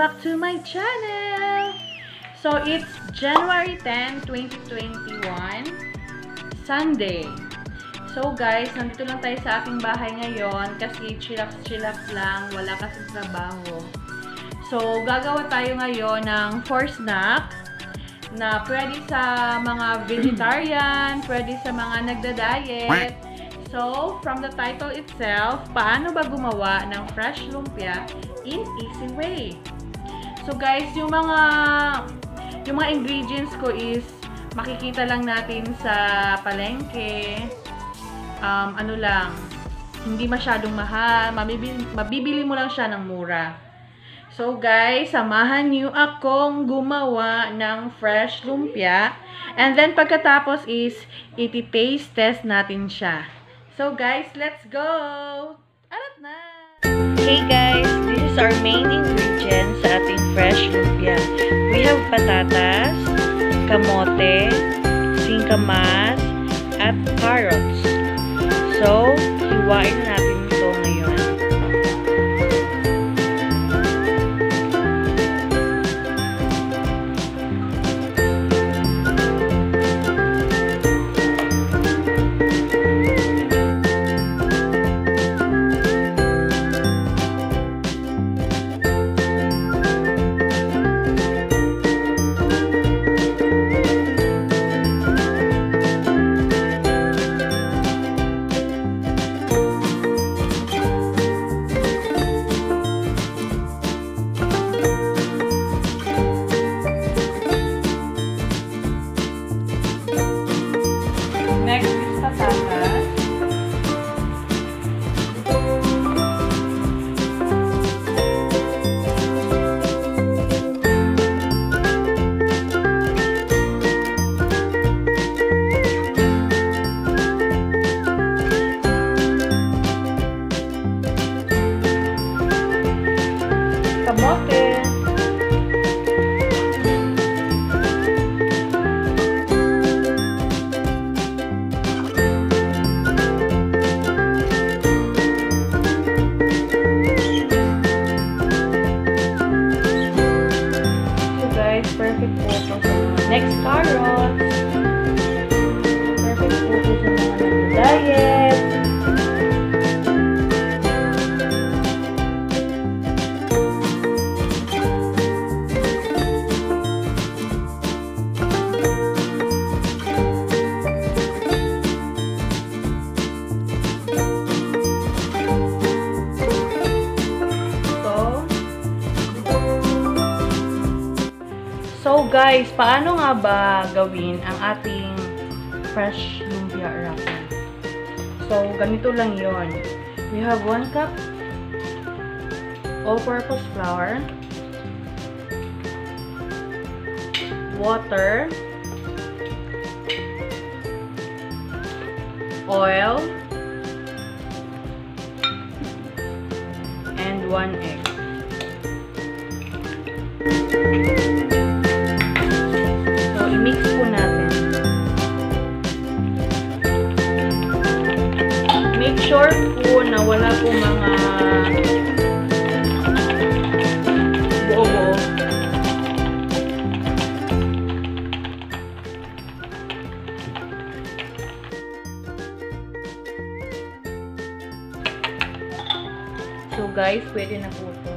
Back to my channel! So, it's January 10, 2021, Sunday. So guys, nandito lang tayo sa aking bahay ngayon kasi chillax-chillax lang, wala kasi trabaho. So, gagawa tayo ngayon ng for snack na pwede sa mga vegetarian, pwede sa mga nagda-diet. So, from the title itself, paano ba gumawa ng fresh lumpia in easy way? So guys, yung mga yung mga ingredients ko is makikita lang natin sa palengke. Um, ano lang, hindi masyadong mahal, mabibili, mabibili mo lang siya ng mura. So guys, samahan niyo akong gumawa ng fresh lumpia. And then pagkatapos is iti-taste test natin siya. So guys, let's go! Alat na! Hey guys, is our main ingredients sa ating fresh lumpia. We have patatas, kamote, singkamas, at carrots. So, hiwain natin paano nga ba gawin ang ating fresh lumpia wrapper? So, ganito lang yon. We have 1 cup all-purpose flour, water, oil, and 1 egg. So guys, pwede na po ito.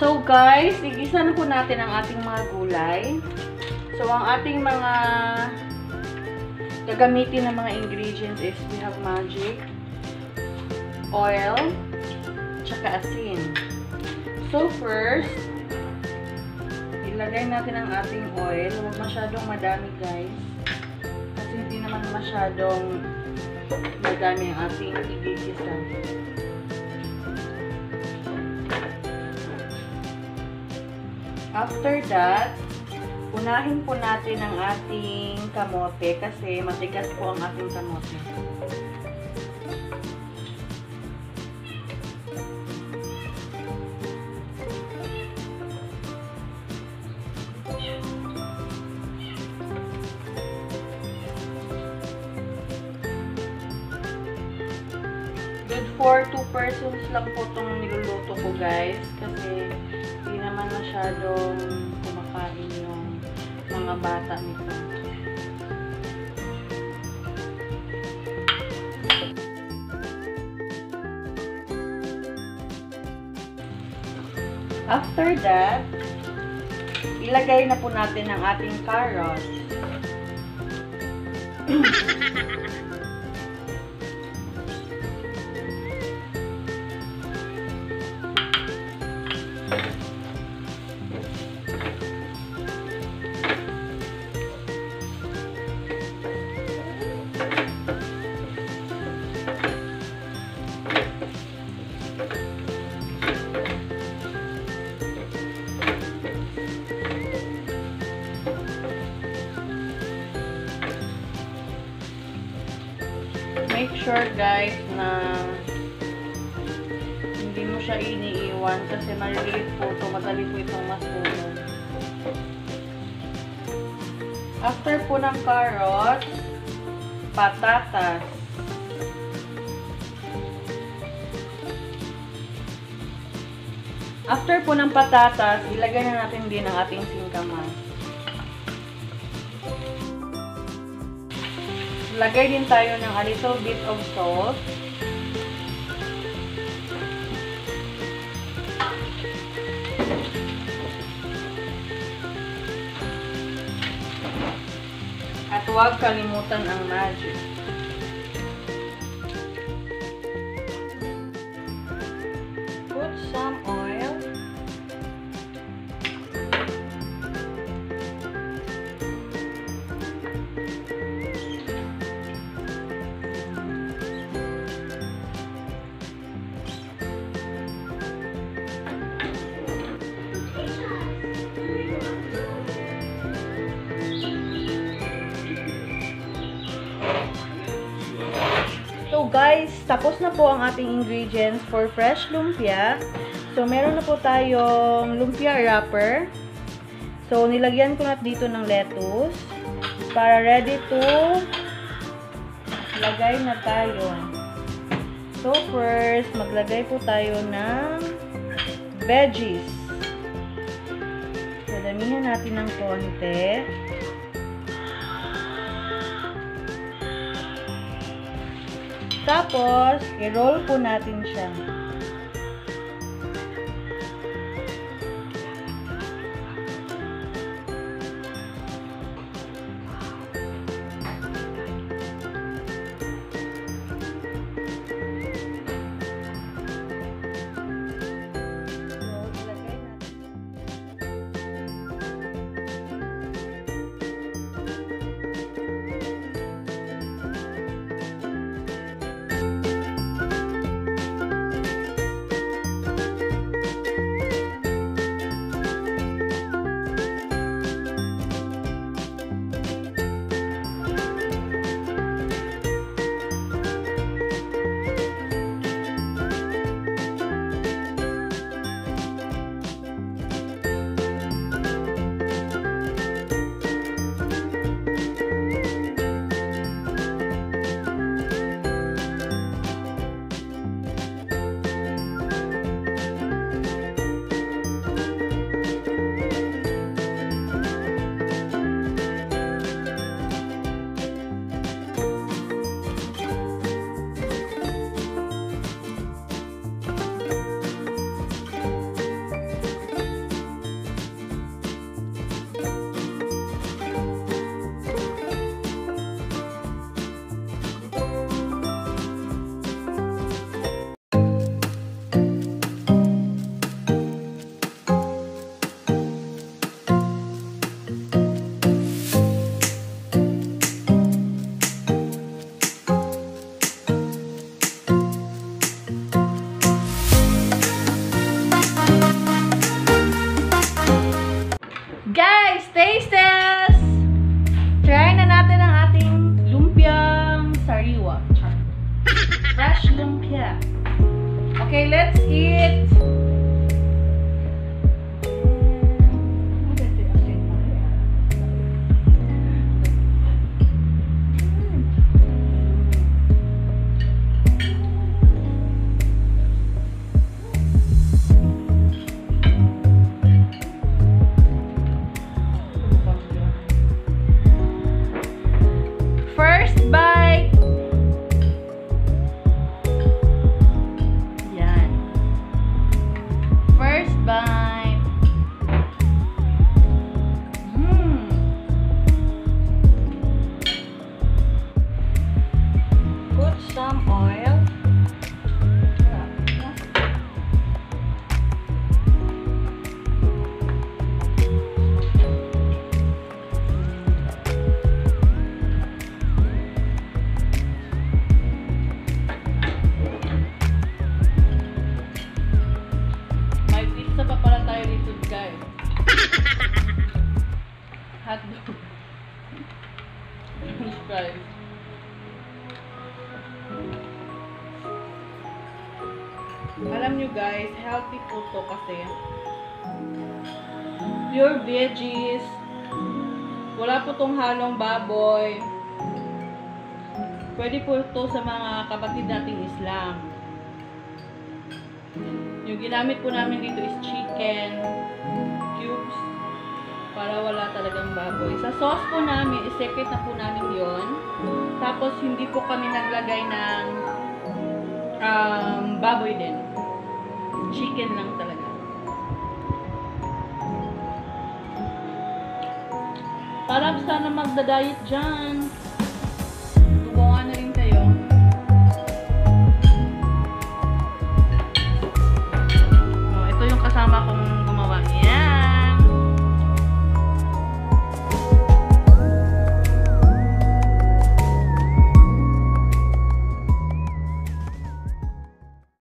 So guys, igisa na po natin ang ating mga gulay. So ang ating mga gagamitin ng mga ingredients is we have magic, oil, tsaka asin. So first, ilagay natin ang ating oil. Huwag masyadong madami guys. Kasi hindi naman masyadong madami ang ating igigisa. After that, unahin po natin ang ating kamote kasi matigas po ang ating kamote. Good for 2% persons lang po itong niluluto ko guys. Kasi naman masyadong kumakain yung mga bata nito. After that, ilagay na po natin ang ating carrots. Make sure guys na hindi mo siya iniiwan kasi maliliit po ito, madali po itong masunog. After po ng carrots, patatas. After po ng patatas, ilagay na natin din ang ating singkamas. Lagay din tayo ng a little bit of salt. At huwag kalimutan ang magic. Put some oil. Tapos na po ang ating ingredients for fresh lumpia. So meron na po tayong lumpia wrapper. So nilagyan ko na dito ng lettuce para ready to lagay na tayo. So first, maglagay po tayo ng veggies. So damihan natin ng konti. Tapos, i-roll po natin siya. Fresh lumpia. Okay, let's eat. First bite. hotdog. French fries. Alam nyo guys, healthy food to kasi. Pure veggies. Wala po tong halong baboy. Pwede po to sa mga kapatid nating Islam. Yung ginamit po namin dito is chicken cubes para wala talagang baboy. Sa sauce po namin, i-separate na po namin yon. Tapos, hindi po kami naglagay ng um, baboy din. Chicken lang talaga. Para sana magda-diet dyan.